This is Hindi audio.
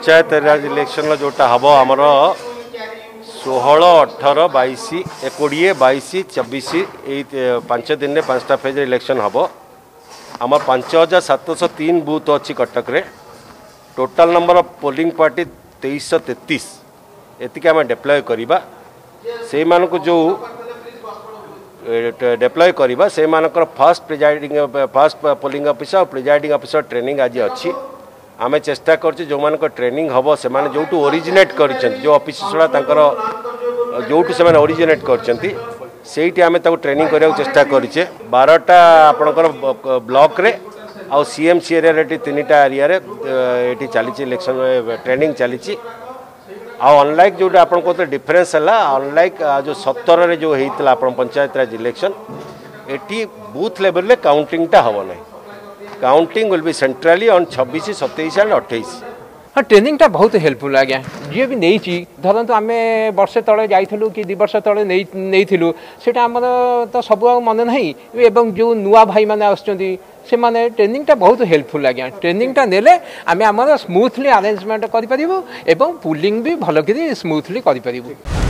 पंचायत राज इलेक्शन जोटा हम आमर षोह अठर बैश एकोड़े बैश चबीश पांच दिन में पांचटा फेज इलेक्शन हम आम पांच हजार सातश तीन बूथ अच्छी Cuttack total number of polling party तेईस तेतीस एति आम डेप्लय करवा से मानक जो डेप्लय करवा से मानकर first presiding first polling officer presiding officer training आज अच्छी आम चेस्टा करु जो ट्रेनिंग हम से जो ओरिजिनेट कर जो अफिस जो से ओरिजिनेट करईटी आम ट्रेनिंग कराया चेषा करे बारटा आपणकर ब्लक आउ एरिया तीन टा एरिया ये चली इलेक्शन ट्रेनिंग चली आनलैक् जो आप डिफरेन्स है अनलैक् जो सतर से जो होता आप पंचायत इलेक्शन ये बूथ लेवल काउंटिंगटा हम ना counting will be centrally on छब्बीस सतैश एंड अठाईस हाँ ट्रेनिंग टा बहुत हेल्पफुल आज्ञा जी भी नहीं धरतु आम बर्षे तले जाइलु कि दि वर्ष तले नहीं सेटा आमर तो सब मन ना एवं जो नुआ भाई मैंने आसुच्च से मैंने ट्रेनिंगटा बहुत हेल्पफुल आज्ञा ट्रेनिंगटा ने आम आम स्मूथली आरेजमेंट करूँ एवं पुलिंग भी भलक स्मूथली करूँ